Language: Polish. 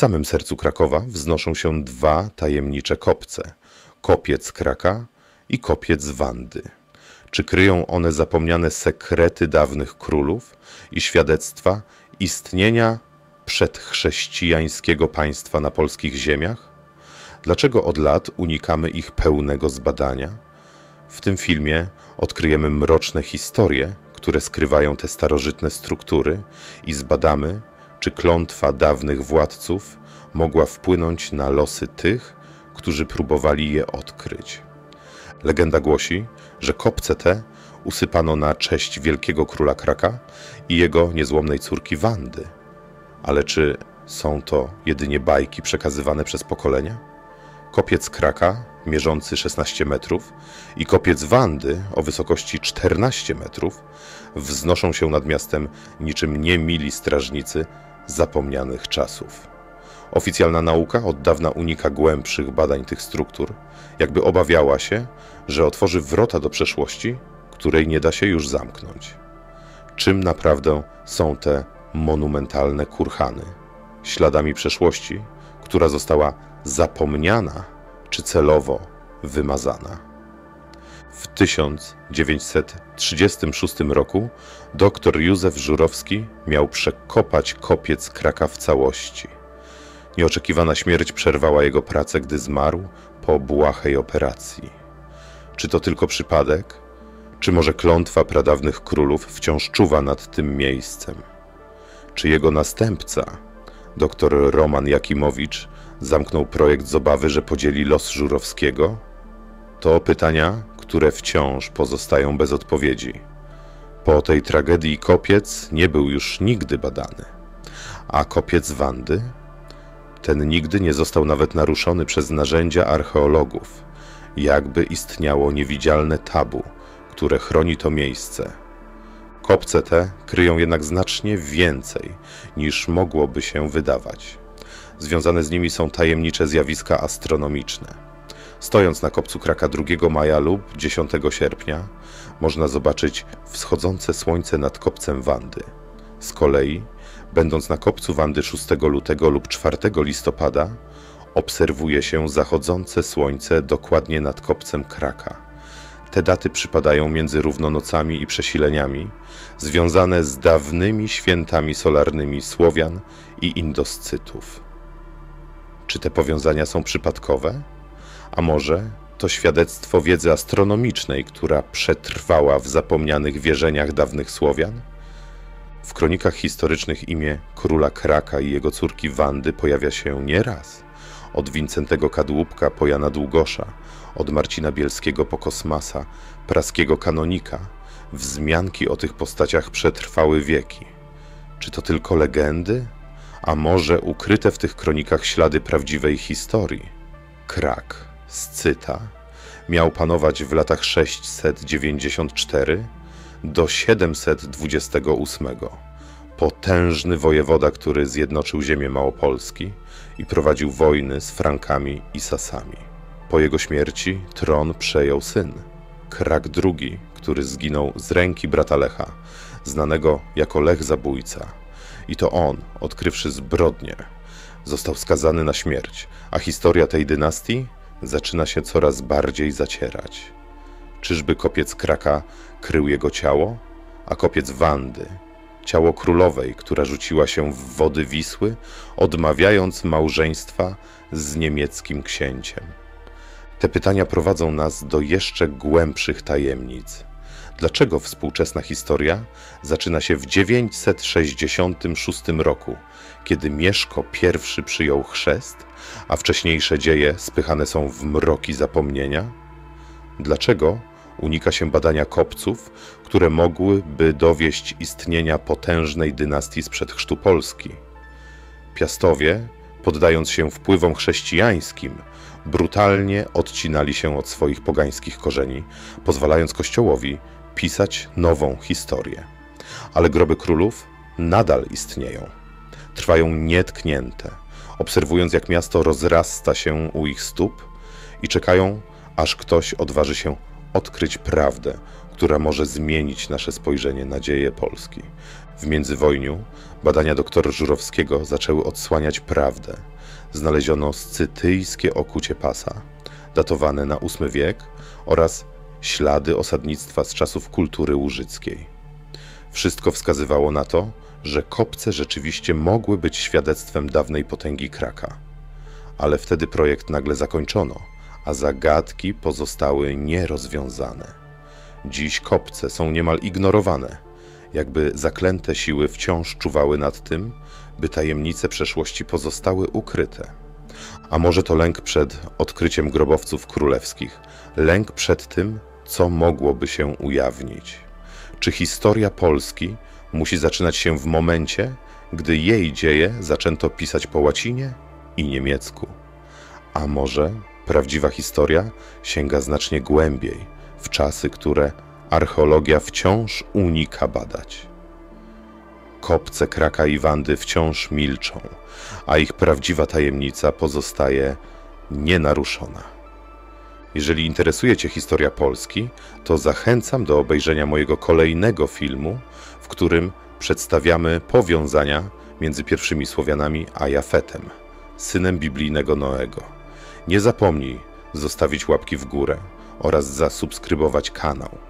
samym sercu Krakowa wznoszą się dwa tajemnicze kopce: kopiec Kraka i kopiec Wandy. Czy kryją one zapomniane sekrety dawnych królów i świadectwa istnienia przedchrześcijańskiego państwa na polskich ziemiach? Dlaczego od lat unikamy ich pełnego zbadania? W tym filmie odkryjemy mroczne historie, które skrywają te starożytne struktury i zbadamy, czy klątwa dawnych władców mogła wpłynąć na losy tych, którzy próbowali je odkryć. Legenda głosi, że kopce te usypano na cześć wielkiego króla Kraka i jego niezłomnej córki Wandy. Ale czy są to jedynie bajki przekazywane przez pokolenia? Kopiec Kraka, mierzący 16 metrów, i kopiec Wandy o wysokości 14 metrów wznoszą się nad miastem niczym niemili strażnicy zapomnianych czasów. Oficjalna nauka od dawna unika głębszych badań tych struktur, jakby obawiała się, że otworzy wrota do przeszłości, której nie da się już zamknąć. Czym naprawdę są te monumentalne kurhany? Śladami przeszłości, która została zapomniana czy celowo wymazana. W 1936 roku dr Józef Żurowski miał przekopać kopiec Kraka w całości. Nieoczekiwana śmierć przerwała jego pracę, gdy zmarł po błahej operacji. Czy to tylko przypadek? Czy może klątwa pradawnych królów wciąż czuwa nad tym miejscem? Czy jego następca, dr Roman Jakimowicz, zamknął projekt z obawy, że podzieli los Żurowskiego? To pytania, które wciąż pozostają bez odpowiedzi. Po tej tragedii kopiec nie był już nigdy badany. A kopiec Wandy? Ten nigdy nie został nawet naruszony przez narzędzia archeologów, jakby istniało niewidzialne tabu, które chroni to miejsce. Kopce te kryją jednak znacznie więcej niż mogłoby się wydawać. Związane z nimi są tajemnicze zjawiska astronomiczne. Stojąc na kopcu Kraka 2 maja lub 10 sierpnia, można zobaczyć wschodzące słońce nad kopcem Wandy. Z kolei, będąc na kopcu Wandy 6 lutego lub 4 listopada, obserwuje się zachodzące słońce dokładnie nad kopcem Kraka. Te daty przypadają między równonocami i przesileniami, związane z dawnymi świętami solarnymi Słowian i Indoscytów. Czy te powiązania są przypadkowe? A może to świadectwo wiedzy astronomicznej, która przetrwała w zapomnianych wierzeniach dawnych Słowian? W kronikach historycznych imię króla Kraka i jego córki Wandy pojawia się nieraz. Od Wincentego Kadłubka po Jana Długosza, od Marcina Bielskiego po Kosmasa, praskiego kanonika. Wzmianki o tych postaciach przetrwały wieki. Czy to tylko legendy? A może ukryte w tych kronikach ślady prawdziwej historii? Krak, Scyta, miał panować w latach 694 do 728. Potężny wojewoda, który zjednoczył ziemię Małopolski i prowadził wojny z Frankami i Sasami. Po jego śmierci tron przejął syn, Krak II, który zginął z ręki brata Lecha, znanego jako Lech Zabójca. I to on, odkrywszy zbrodnię, został skazany na śmierć, a historia tej dynastii zaczyna się coraz bardziej zacierać. Czyżby kopiec Kraka krył jego ciało, a kopiec Wandy, ciało królowej, która rzuciła się w wody Wisły, odmawiając małżeństwa z niemieckim księciem. Te pytania prowadzą nas do jeszcze głębszych tajemnic. Dlaczego współczesna historia zaczyna się w 966 roku, kiedy Mieszko I przyjął chrzest, a wcześniejsze dzieje spychane są w mroki zapomnienia? Dlaczego unika się badania kopców, które mogłyby dowieść istnienia potężnej dynastii sprzed chrztu Polski? Piastowie, poddając się wpływom chrześcijańskim, brutalnie odcinali się od swoich pogańskich korzeni, pozwalając Kościołowi pisać nową historię. Ale groby królów nadal istnieją. Trwają nietknięte, obserwując jak miasto rozrasta się u ich stóp i czekają, aż ktoś odważy się odkryć prawdę, która może zmienić nasze spojrzenie na dzieje Polski. W międzywojniu badania doktora Żurowskiego zaczęły odsłaniać prawdę. Znaleziono scytyjskie okucie pasa, datowane na VIII wiek oraz ślady osadnictwa z czasów kultury łużyckiej. Wszystko wskazywało na to, że kopce rzeczywiście mogły być świadectwem dawnej potęgi Kraka. Ale wtedy projekt nagle zakończono, a zagadki pozostały nierozwiązane. Dziś kopce są niemal ignorowane, jakby zaklęte siły wciąż czuwały nad tym, by tajemnice przeszłości pozostały ukryte. A może to lęk przed odkryciem grobowców królewskich, lęk przed tym, co mogłoby się ujawnić. Czy historia Polski musi zaczynać się w momencie, gdy jej dzieje zaczęto pisać po łacinie i niemiecku? A może prawdziwa historia sięga znacznie głębiej, w czasy, które archeologia wciąż unika badać? Kopce Kraka i Wandy wciąż milczą, a ich prawdziwa tajemnica pozostaje nienaruszona. Jeżeli interesuje Cię historia Polski, to zachęcam do obejrzenia mojego kolejnego filmu, w którym przedstawiamy powiązania między pierwszymi Słowianami a Jafetem, synem biblijnego Noego. Nie zapomnij zostawić łapki w górę oraz zasubskrybować kanał.